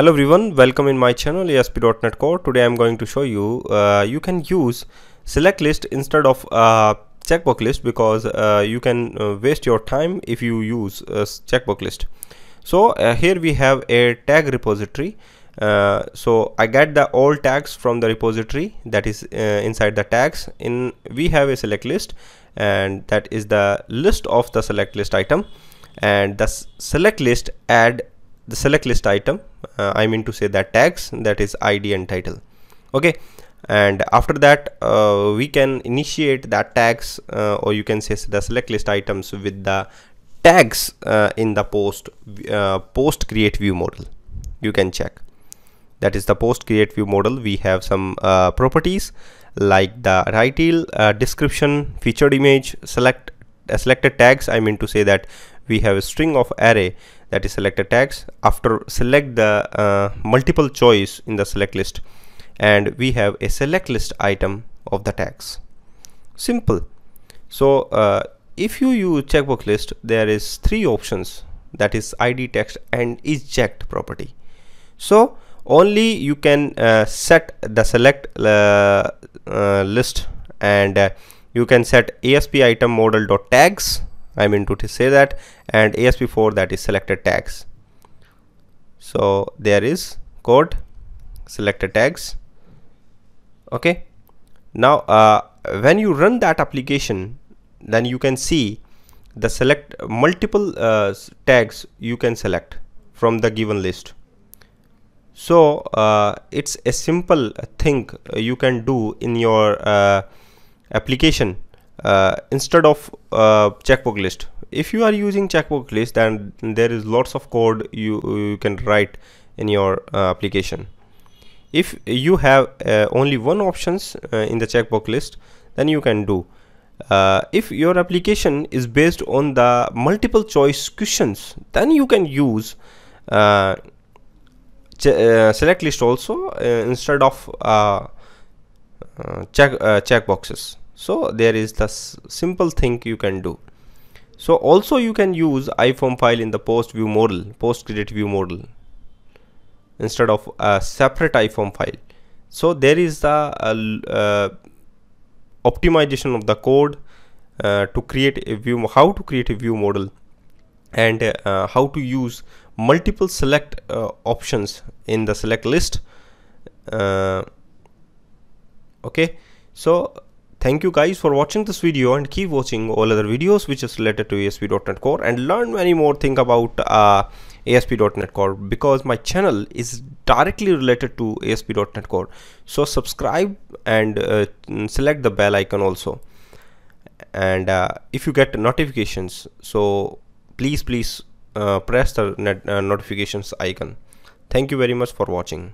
Hello everyone, welcome in my channel ASP.NET Core. Today I'm going to show you uh, you can use select list instead of uh, checkbox list because uh, you can uh, waste your time if you use a checkbox list. So uh, here we have a tag repository. Uh, so I get the all tags from the repository that is inside the tags. In we have a select list and that is the list of the select list item and the select list add the select list item uh, I mean to say that tags that is ID and title. Okay? And after that uh, we can initiate that tags uh, or you can say the select list items with the tags uh, in the post uh, post create view model. You can check. That is the post create view model. We have some uh, properties like the title description featured image select selected tags I mean to say that we have a string of array that is selected tags. After select the uh, multiple choice in the select list and we have a select list item of the tags. Simple. So uh, if you use checkbox list there is three options. That is id text and checked property. So only you can uh, set the select uh, uh, list and uh, you can set asp item model dot tags. I mean to say that. And asp-for that is selected tags. So there is code selected tags. Okay. Now uh, when you run that application then you can see the select multiple uh, tags you can select from the given list. So uh, it's a simple thing you can do in your uh, application uh, instead of uh, checkbox list. If you are using checkbox list then there is lots of code you, you can write in your uh, application. If you have uh, only one options uh, in the checkbox list then you can do. Uh, if your application is based on the multiple choice questions then you can use select list also instead of check checkboxes so there is the simple thing you can do. So also you can use IFormFile in the post view model post create view model instead of a separate IFormFile. So there is the uh, uh, optimization of the code uh, to create a view how to create a view model and uh, how to use multiple select uh, options in the select list. Uh, okay. So Thank you guys for watching this video and keep watching all other videos which is related to ASP.NET Core and learn many more thing about uh, ASP.NET Core because my channel is directly related to ASP.NET Core. So subscribe and uh, select the bell icon also. And uh, if you get notifications, so please please uh, press the net, uh, notifications icon. Thank you very much for watching.